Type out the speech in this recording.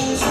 emotions